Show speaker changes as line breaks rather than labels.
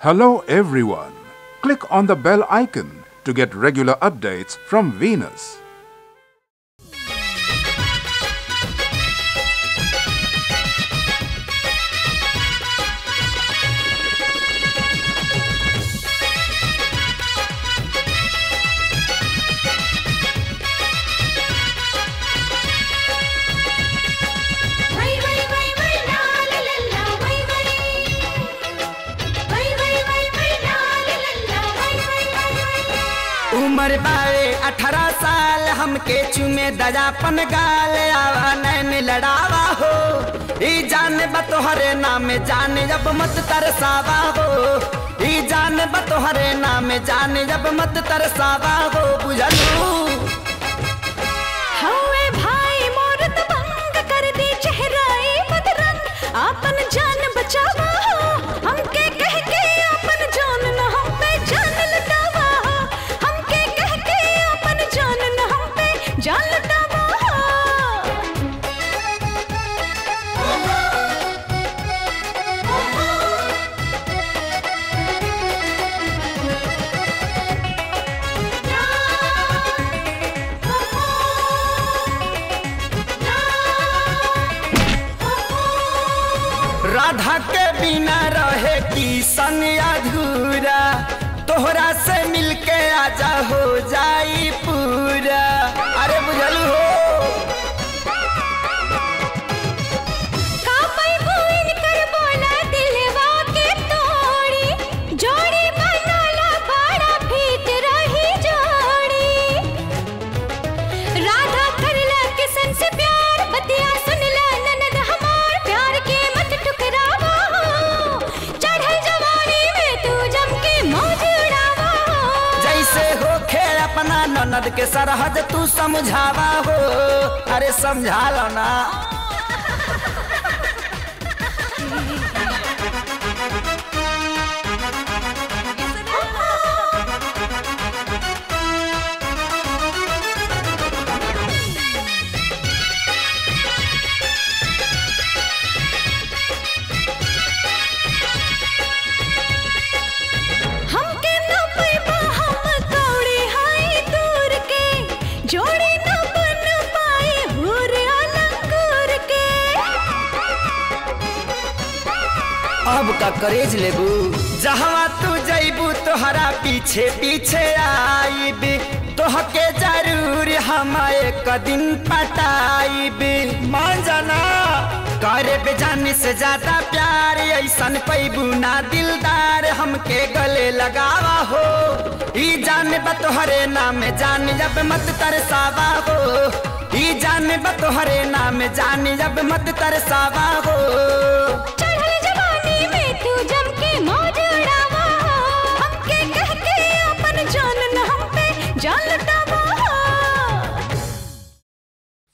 Hello, everyone. Click on the bell icon to get regular updates from Venus.
उम्र बावे, अठारह साल, हमके चुमे दजापन गाल, आवा नैन लड़ावा हो। ई जान बतोहरे नाम जान जब मत तरसावा हो। ई जान बतोहरे नाम जान जब मत तरसावा हो। बुझलू? राधा के बिना रहे किसन अधूरा। तोहरा से मिलके आजा हो जाई पूरा। अपना ननद के सरहद तू समझावा हो। अरे समझा लो ना।
का
करेज लेबू। जहवा तू जैबू तोहरा पीछे पीछे आईब तोहके ज़रूर हम एक दिन पटाईब मान जाना, करे बेजानी से ज़्यादा प्यार, ऐसन पैबू ना दिलदार, हमके गले लगावा हो। ई जान बतोहरे नाम जान जब मत तरसावा हो। ई जान बतोहरे नाम जान जब मत तरसावा हो।